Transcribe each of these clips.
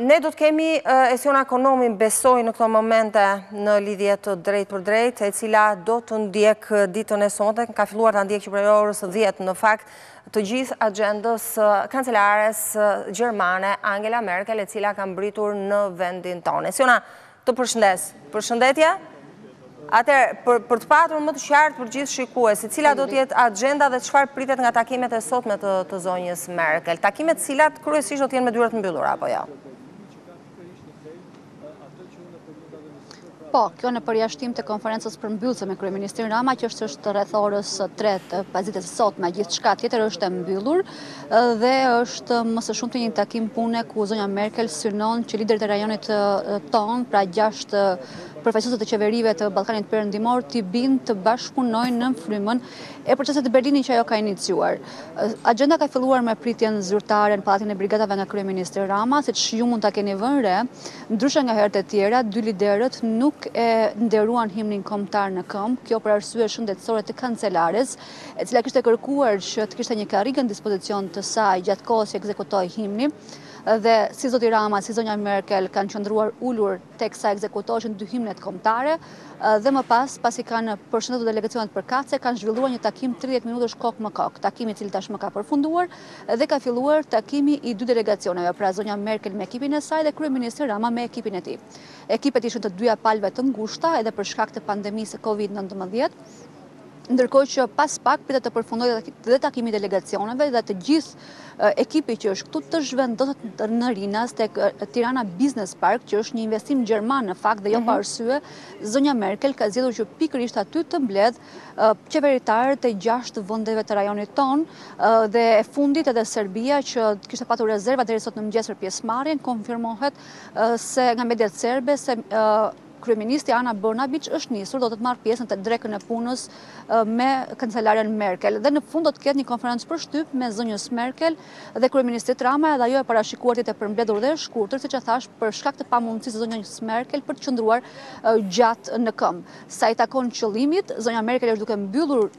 Ne do të kemi Esiona Konomin besoj në këto momente në lidhje të drejtpërdrejtë, e cila do të ndjekë ditën e sotme, ka filluar ta ndjekë që prej orës 10 në fakt të gjithë agjendës kancelares gjermane Angela Merkel, e cila ka mbërritur në vendin tonë. Esiona, Të përshëndes. Përshëndetje. Atëherë, për, për të patur më të qartë për gjithë shikuesit, cila do të jetë agjenda dhe çfarë pritet nga takimet e sotme të, të zonjës Merkel? Takimet të cilat kryesisht do të jenë me dyer të mbyllura, apo jo? Ja? Po, kjo në përjashtim të konferencës përmbyllëse me Kryeministrin Rama, që është është rreth orës 3 të pasdites sotme gjithçka tjetër është e mbyllur, Dhe është më së shumti një takim pune ku zonja Merkel synon që liderët e rajonit tonë, pra gjashtë përfaqësuesit e qeverive të Ballkanit Perëndimor, t'i bindë të bashkëpunojnë nën frymën e procesit të Berlinit që ajo ka iniciuar. Agjenda ka filluar me pritjen zyrtare në Pallatin e Brigadave nga kryeministri Rama, siç ju mund ta keni vënë re, ndryshe nga herët e tjera, dy liderët nuk e nderuan himnin kombëtar në këmbë, kjo për arsye shëndetësore të kancelares. e cila kishte kërkuar që të kishte një karrige në dispozicion të saj gjatë kohës që ekzekutohej himni dhe si zoti Rama, si zonja Merkel kanë qëndruar ulur teksa ekzekutoheshin dy himnet kombëtare dhe më pas pasi kanë përshëndetur delegacionet përkatëse kanë zhvilluar një takim 30 minutësh kokë më kokë, takimi i cili tashmë ka përfunduar dhe ka filluar takimi i dy delegacioneve, pra zonja Merkel me ekipin e saj dhe kryeministri Rama me ekipin e tij. Ekipet ishin të dyja palëve të ngushta edhe për shkak të pandemisë COVID-19. ndërkohë që pas pak pritet të përfundojë dhe takimi i delegacioneve dhe të gjithë ekipi që është këtu të zhvendoset në Rinas tek Tirana Business Park, që është një investim gjerman në fakt dhe jo pa mhm. arsye, zonja Merkel ka zgjedhur që pikërisht aty të mbledhë qeveritarët e gjashtë vendeve të rajonit tonë dhe e fundit edhe Serbia që kishte patur rezerva deri sot në mëngjes për pjesëmarrjen, konfirmohet se nga mediat serbe se Kryeministrja Ana Brnabiq është nisur, do të të marrë pjesë në drekën e punës me kancelaren Merkel dhe në fund do të ketë një konferencë për shtyp mes zonjës Merkel dhe kryeministrit Rama edhe ajo e parashikuar të jetë e përmbledhur dhe e shkurtër, siç e thashë, për shkak të pamundësisë së zonjës Merkel për të qëndruar gjatë në këmbë. Sa i takon qëllimit, zonja Merkel është duke mbyllur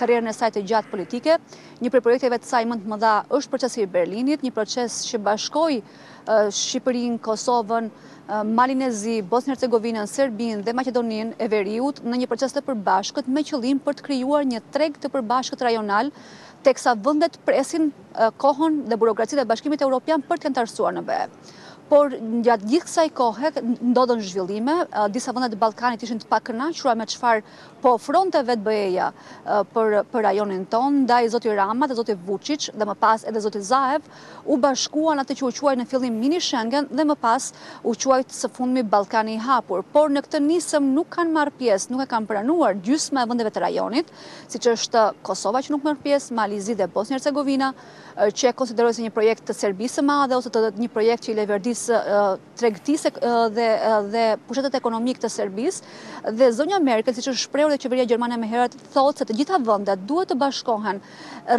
karrierën e saj të gjatë politike. Një prej projekteve të saj më të mëdha është Procesi i Berlinit, një proces që bashkoi Shqipërinë, Kosovën, Malin e Zi, Bosnjë-Hercegovinën, Serbinë dhe Maqedoninë e Veriut në një proces të përbashkët me qëllim për të krijuar një treg të përbashkët rajonal, teksa vendet presin kohën dhe burokracinë e Bashkimit Evropian për t'u anëtarësuar në BE. Por gjatë gjithë kësaj kohe ndodhën zhvillime, disa vende të Ballkanit ishin të pakënaqura me çfarë po ofronte vetë BE-ja për për rajonin tonë, ndaj zoti Rama dhe zoti Vuçiç dhe më pas edhe zoti Zaev u bashkuan atë që u quajt në fillim Mini Shengen dhe më pas u quajt së fundmi Ballkani i Hapur, por në këtë nisëm nuk kanë marrë pjesë, nuk e kanë pranuar gjysma e vendeve të rajonit, siç është Kosova që nuk merr pjesë, Mali i Zi dhe Bosnja Hercegovina, që e konsiderojnë si një projekt të Serbisë së Madhe ose të një projekt që i leverdis tregtisë dhe dhe pushtetit ekonomik të Serbisë dhe zonja Merkel, siç është shprehur dhe qeveria gjermane më herët, thotë se të gjitha vendet duhet të bashkohen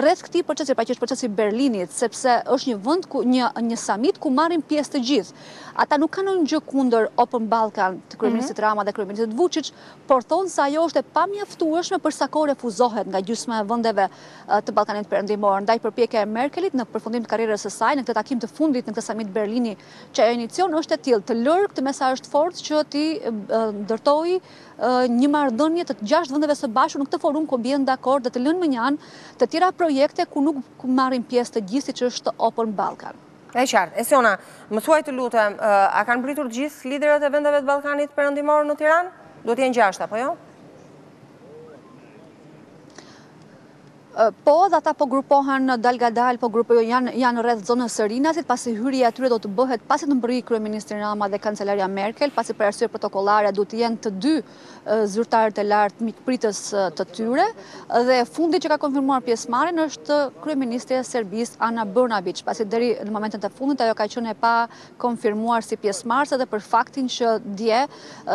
rreth këtij procesi, pra që është procesi i Berlinit, sepse është një vend ku një një samit ku marrin pjesë të gjithë. Ata nuk kanë ndonjë gjë kundër Open Balkan të kryeministrit mhm. Rama dhe kryeministrit Vučić, por thonë se ajo është e pamjaftueshme për sa kohë refuzohet nga gjysma e vendeve të Ballkanit Perëndimor. Ndaj përpjekja e Merkelit në përfundim të karrierës së saj në këtë takim të fundit në këtë samit Berlini që ajo inicion është e tillë të lërë këtë mesazh të fortë që të ndërtojë një marrëdhënie të të gjashtë vendeve së bashku në këtë forum ku bien dakord dhe të lënë mënjanë të tjera projekte ku nuk marrin pjesë të gjithë siç është Open Balkan. E qartë. Esiona, më thuaj të lutem, a kanë mbërritur të gjithë liderët e vendeve të Ballkanit Perëndimor në Tiranë? Duhet të jenë gjashtë apo jo? Po, dhe ata po grupohen dalngadalë, po grupohen, janë, janë rreth zonës së Rinasit, pasi hyrja e tyre do të bëhet pasi të mbërrijë kryeministri Rama dhe kancelarja Merkel, pasi për arsye protokollare duhet të jenë të dy zyrtarët e lartë mikpritës të tyre, dhe e fundit që ka konfirmuar pjesëmarrjen është kryeministrja e Serbisë Ana Brnabić, pasi deri në momentin e fundit ajo ka qenë e pakonfirmuar si pjesëmarrëse edhe për faktin që dje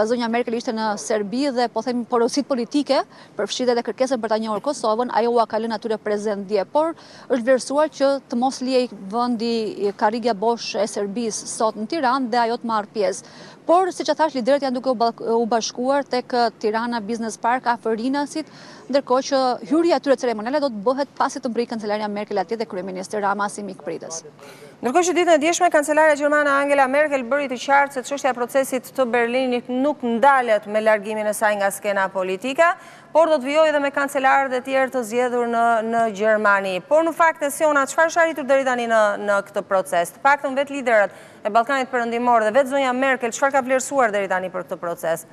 zonja Merkel ishte në Serbi dhe po themi porositë politike përfshirë edhe kërkesën për ta njohur Kosovën, ajo ua ka lënë atyre prezent dje, por është vlerësuar që të mos lihej vendi karrigia bosh e Serbisë sot në Tiranë dhe ajo të marrë pjesë. Por, siç e thashë, liderët janë duke u bashkuar tek Tirana Business Park afër Rinasit, ndërkohë që hyrja e tyre ceremoniale do të bëhet pasi të mbërrijë kancelarja Merkel atje dhe kryeministri Rama si mikpritës. Ndërkohë që ditën e djeshme, kancelarja gjermane Angela Merkel bëri të qartë se çështja e procesit të Berlinit nuk ndalet me largimin e saj nga skena politike, por do të vijojë edhe me kancelarët e tjerë të zgjedhur në në Gjermani. Por në fakt Esiona çfarë është arritur deri tani në në këtë proces? Të paktën vetë liderët e Ballkanit Perëndimor dhe vetë zonja Merkel çfarë ka vlerësuar deri tani për këtë proces?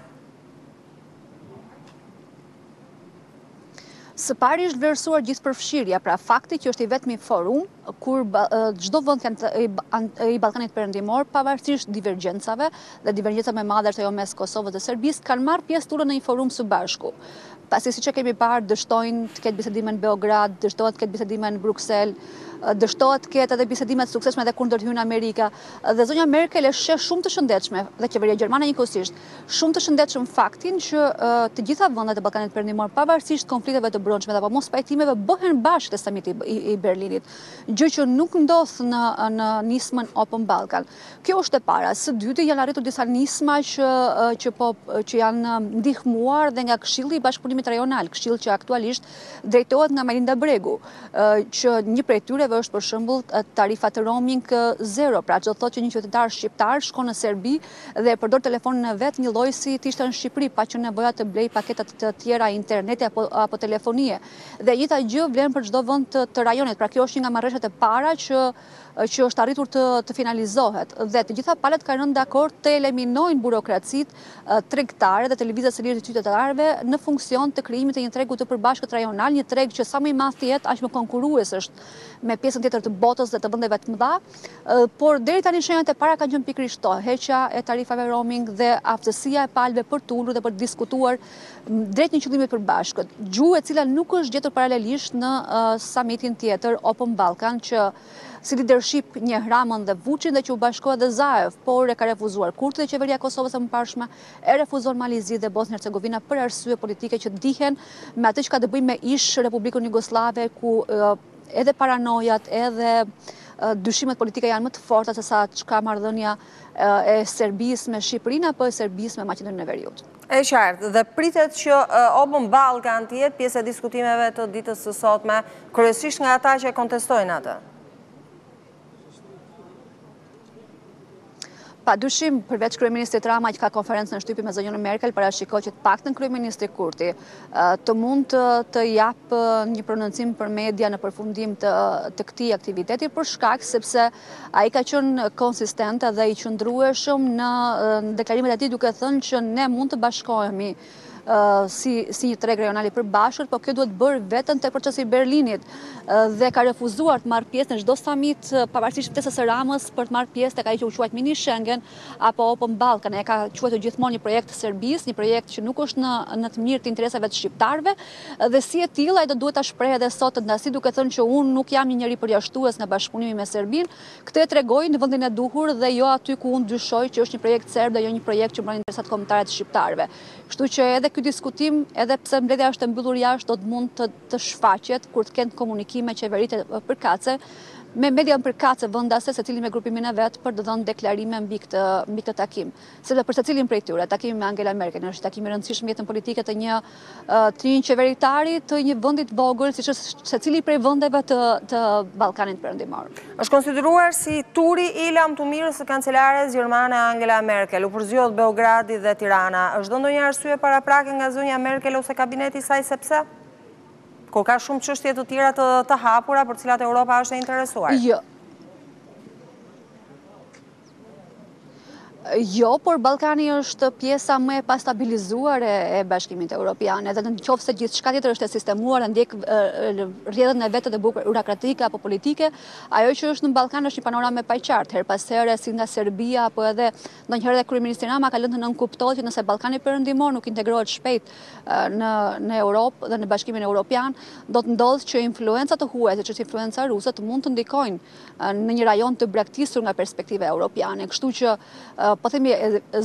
Së pari është vlerësuar gjithëpërfshirja, pra fakti që është i vetmi forum, ku çdo vend i Ballkanit Perëndimor, pavarësisht divergjencave dhe divergjenca më e madhe është ajo mes Kosovës dhe Serbisë, kanë marrë pjesë në një forum së bashku. Pasi siç e kemi parë, dështojnë të ketë bisedime në Beograd, dështojnë të ketë bisedime në Bruksel, dështojnë të ketë edhe bisedime të suksesshme dhe kur ndërhyn Amerika. Dhe zonja Merkel e sheh shumë të shëndetshme dhe qeveria gjermane njëkohësisht. Shumë të shëndetshëm faktin që të gjitha vendet e Ballkanit Perëndimor, pavarësisht konflikteve të brendshme apo mospajtimeve, bëhen bashkë te samiti i Berlinit, gjë që nuk ndodh në në nismën Open Balkan. Kjo është e para. Së dyti, janë arritur disa nisma që që po që janë ndihmuar dhe nga Këshilli i Bashkëpunimit Rajonal, këshill që aktualisht drejtohet nga Majlinda Bregu, që një prej tyreve është për shembull tarifat roaming zero, pra që do të thotë që një qytetar shqiptar shkon në Serbi dhe e përdor telefonin e vet njëlloj si të ishte në Shqipëri pa qenë nevoja të blejë paketa të tjera interneti apo apo telefonie dhe e njëjta gjë vlen për çdo vend të të rajonit pra kjo është një nga marrëveshjet e para që që është arritur të të finalizohet dhe të gjitha palët kanë rënë dakord të eleminojnë burokracitë tregtare dhe të lëvizjes së lirë të qytetarëve në funksion të krijimit të një tregu të përbashkët rajonal një treg që sa më i madh të jetë aq më konkurues është me pjesën tjetër të botës dhe të vendeve të mëdha Por deri tani shenjat e para kanë qenë pikërisht këto, heqja e tarifave roaming dhe aftësia e palëve për t'u ulur dhe për të diskutuar drejt një qëllimi të përbashkët. Gjuhë e cila nuk është gjetur paralelisht në samitin tjetër Open Balkan që si lidership njeh Ramën dhe Vuçiçin dhe që u bashkohet dhe Zaev, por e ka refuzuar Kurti dhe qeveria e Kosovës e mëparshme e refuzon Mali i Zi dhe Bosnjë Hercegovina për arsye politike që dihen me atë që ka të bëjë me ish Republikën Jugosllave ku Edhe paranojat, edhe dyshimet politike janë më të forta sesa ç'ka marrëdhënia e Serbisë me Shqipërinë apo e Serbisë me Maqedoninë e Veriut. E qartë, dhe pritet që Open Balkan të jetë pjesë e diskutimeve të ditës së sotme, kryesisht nga ata që e kontestojnë atë. Pa dyshim, përveç kryeministrit Rama që ka konferencën e shtypi me zonjën Merkel, parashikoj që të paktën kryeministri Kurti të mund të, të japë një prononcim për media në përfundim të, të këtij aktiviteti për shkak sepse ai ka qenë konsistent dhe i qëndrueshëm në deklarimet e tij duke thënë që ne mund të bashkohemi si si një treg rajonal i përbashkët, por kjo duhet bërë vetëm te procesi i Berlinit dhe ka refuzuar të marrë pjesë në çdo samit pavarësisht ftesës së Ramës për të marrë pjesë tek ai që u quajt mini Schengen apo Open Balkan, e ka quajtur gjithmonë një projekt të Serbisë, një projekt që nuk është në në të mirë të interesave të shqiptarëve dhe si e tillë ai do duhet ta shprehë edhe sot këtë ndasi duke thënë që unë nuk jam një njeri përjashtues nga bashkëpunimi me Serbinë, Këtë e tregoj në vendin e duhur dhe jo aty ku unë dyshoj që është një projekt serb dhe jo një projekt që mbron interesat kombëtare të shqiptarëve. Kështu që edhe ky diskutim, edhe pse mbledhja është e mbyllur jashtë do të mund të të shfaqet kur të kenë komunikime qeveritë përkatëse me median përkatëse vendase secili me grupimin e vet për të dhënë deklarime mbi këtë mbi këtë takim. Sepse për secilin prej tyre, takimi me Angela Merkel është takim i rëndësishëm në jetën politike të një të një qeveritari të një vendi të vogël, siç është secili prej vendeve të të Ballkanit Perëndimor. Është konsideruar si turi i lamtumirës së kancelares gjermane Angela Merkel. U përzgjodh Beogradi dhe Tirana. Është dhënë ndonjë arsye paraprake nga zonja Merkel ose kabineti i saj sepse? Kur ka shumë çështje të tjera të të hapura për të cilat Europa është e interesuar. Jo. Jo, por Ballkani është pjesa më e pastabilizuar e Bashkimit Europian, edhe në qoftë se gjithçka tjetër është e sistemuar dhe ndjek rrjedhën e vet të bukur burokratike apo politike, ajo që është në Ballkan është një panoramë e paqartë, herë pas here si nga Serbia apo edhe ndonjëherë edhe kryeministri Rama ka lënë të nënkuptohet që nëse Ballkani Perëndimor nuk integrohet shpejt në në Europë dhe në Bashkimin Europian, do të ndodhë që influenca të huaja, siç është influenca ruse, të mund të ndikojnë në një rajon të braktisur nga perspektiva europiane, kështu që, po themi,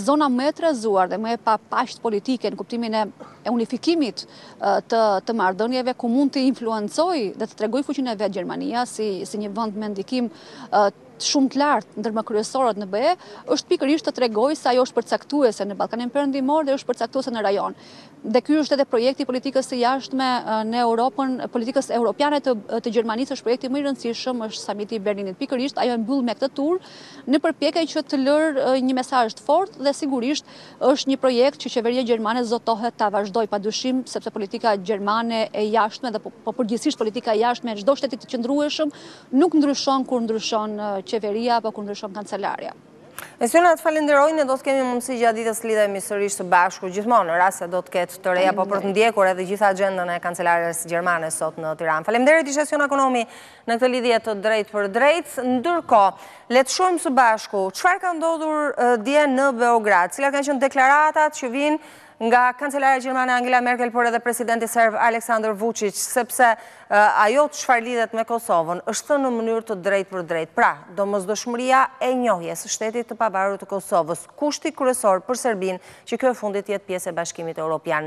zona më e trazuar dhe më e papaqtë politike në kuptimin e unifikimit të marrëdhënieve, ku mund të influencojë dhe të tregojë fuqinë e vet Gjermania si një vend me ndikim shumë të lartë ndër më kryesoret në BE, është pikërisht të tregojë se ajo është përcaktuese në Ballkanin Perëndimor dhe është përcaktuese në rajon. Dhe ky është edhe projekti i politikës së jashtme në Europën, politikës europiane të, të Gjermanisë, është projekti më i rëndësishëm, është samiti i Berlinit. Pikërisht, ajo e mbyll me këtë tur, në përpjekje që të lërë një mesazh të fortë dhe sigurisht është një projekt që qeveria gjermane zotohet ta vazhdojë pa dyshim, sepse politika gjermane e jashtme dhe po, po përgjithësisht politika e jashtme e çdo shteti të qëndrueshëm nuk ndryshon kur ndryshon qeveria apo kur ndryshon kancelarja. Esiona, të falenderoj, ne do të kemi mundësi gjatë ditës të lidhemi sërish së bashku gjithmonë, në rast se do të ketë të reja, po për të ndjekur edhe gjithë agjendën e kancelares gjermane sot në Tiranë. Faleminderit ishte Esiona Konomi në këtë lidhje të drejtpërdrejtë. Ndërkohë, le të shohim së bashku çfarë ka ndodhur dje në Beograd, cilat kanë qenë deklaratat që vijnë nga kancelarja gjermane Angela Merkel, por edhe presidenti serb Aleksandar Vuçiç, sepse ajo çfarë lidhet me Kosovën, është thënë në mënyrë të drejtpërdrejtë. Pra, domosdoshmëria e njohjes së shtetit të pavarur të Kosovës, kushti kryesor për Serbinë që kjo e fundit të jetë pjesë e Bashkimit Europian.